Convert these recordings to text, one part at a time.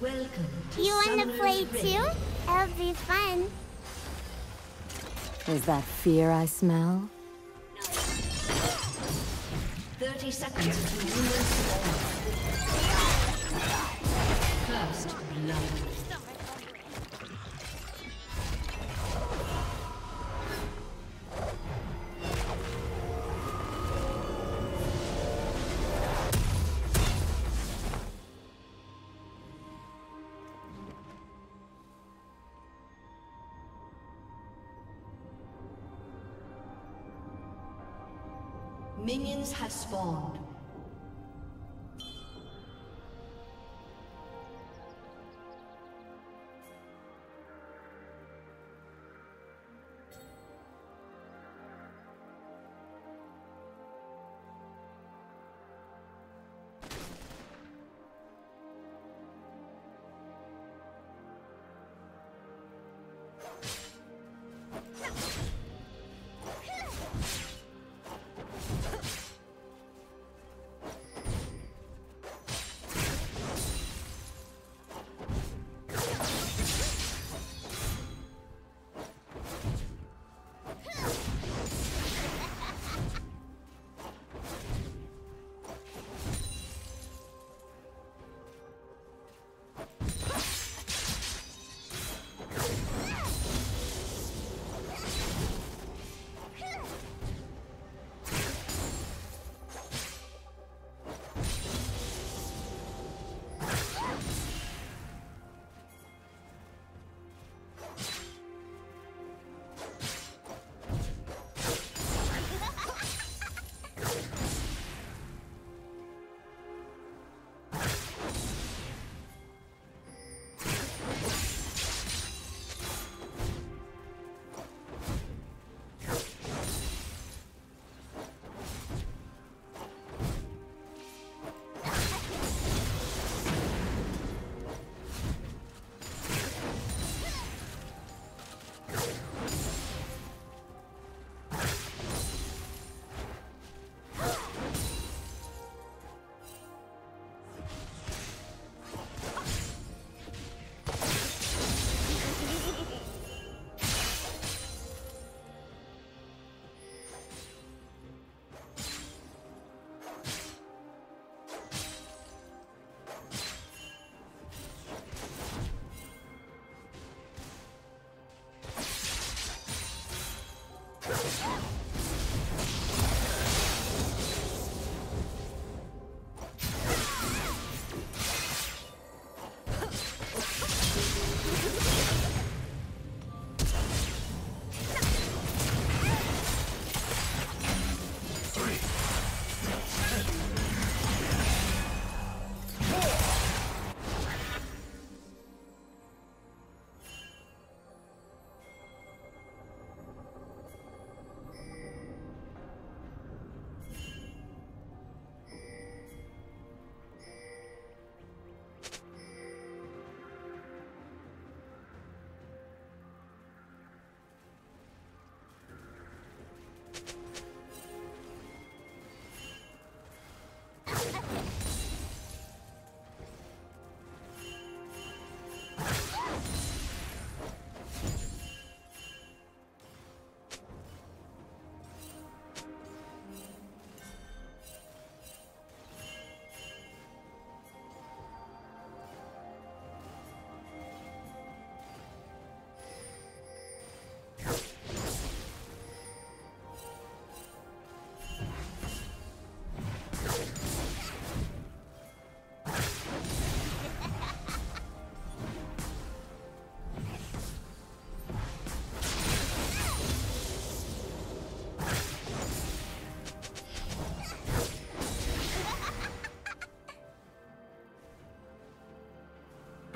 Welcome You wanna play Rift. too? It'll be fun. Is that fear I smell? 30 seconds to minions spawn. First blood. Minions have spawned. Let's go.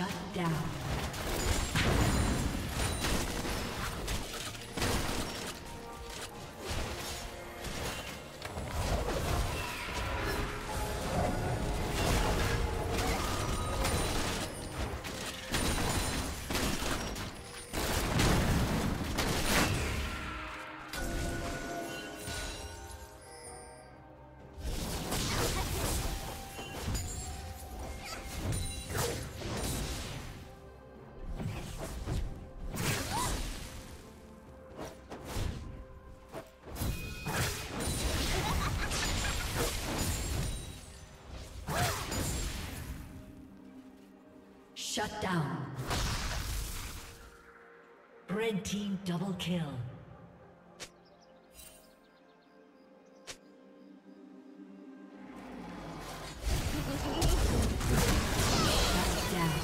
Shut down. Shut down. Red team double kill. Shut down.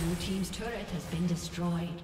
Blue Team's turret has been destroyed.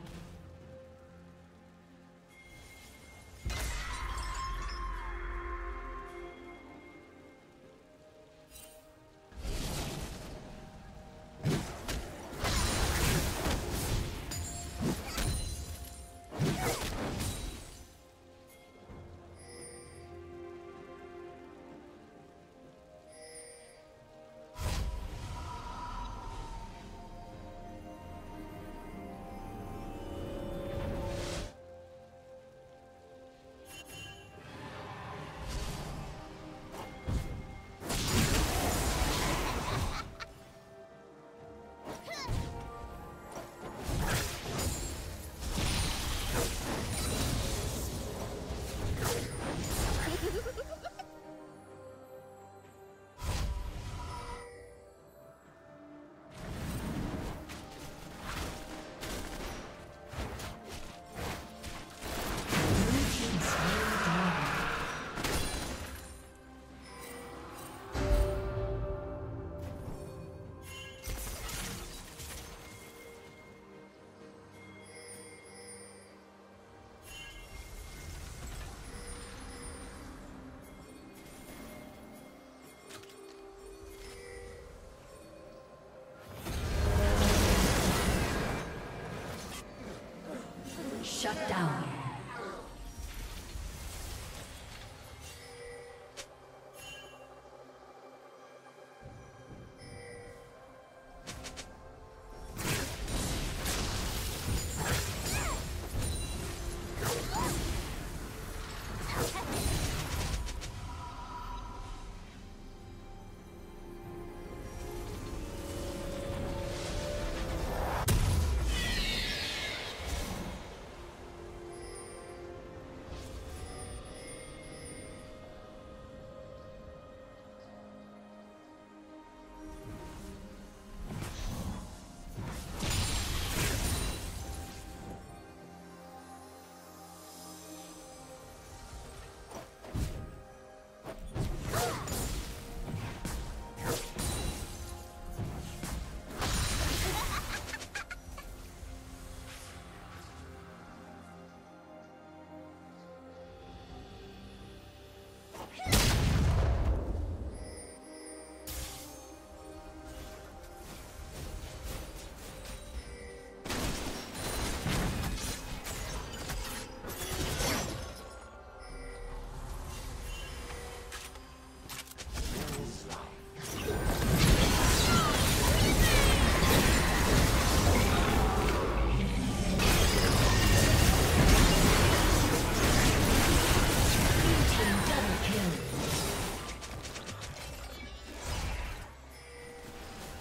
Shut down.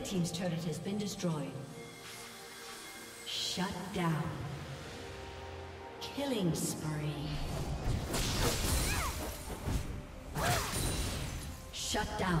Red Team's turret has been destroyed. Shut down. Killing spree. Shut down.